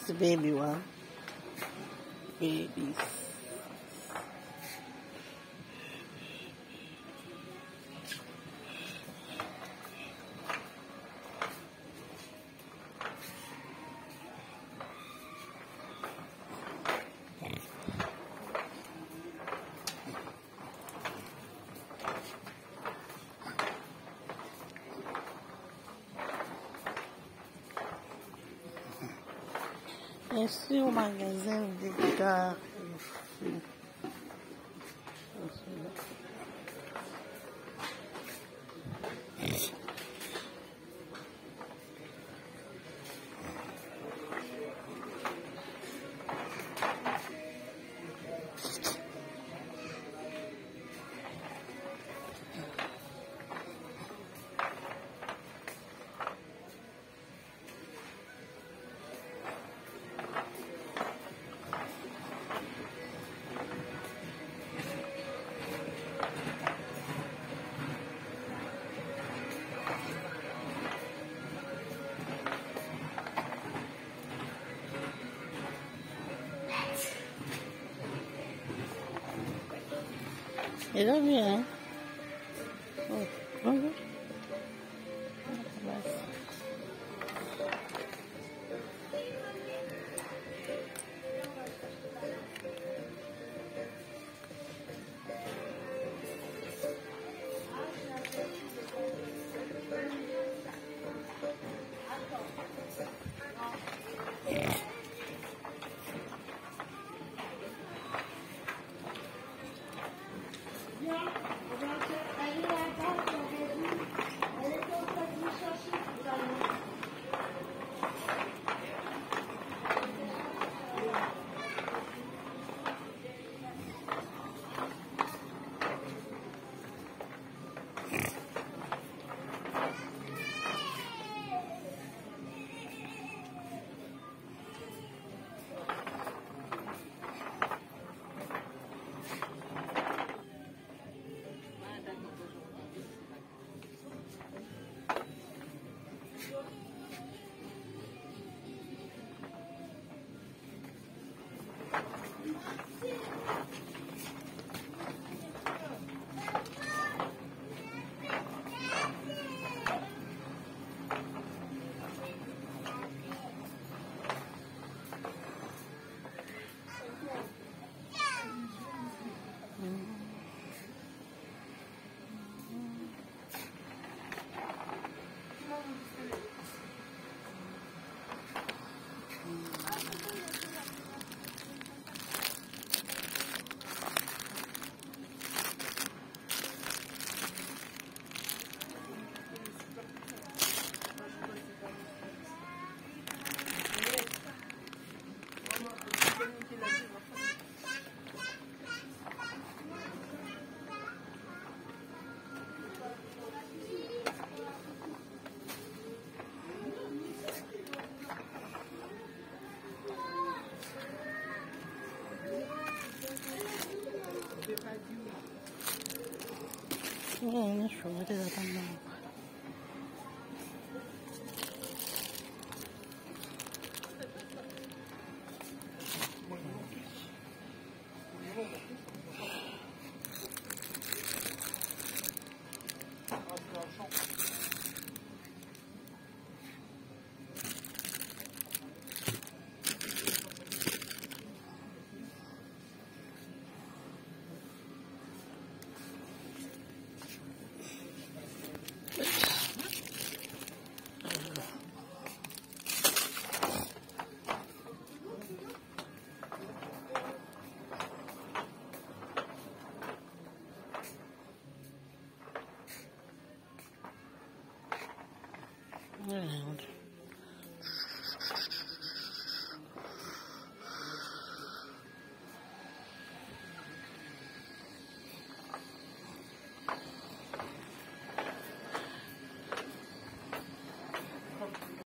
It's a baby one. Babies. Merci au magasin de guitare. 你那边？哦，怎么？今天你们说这个干 around.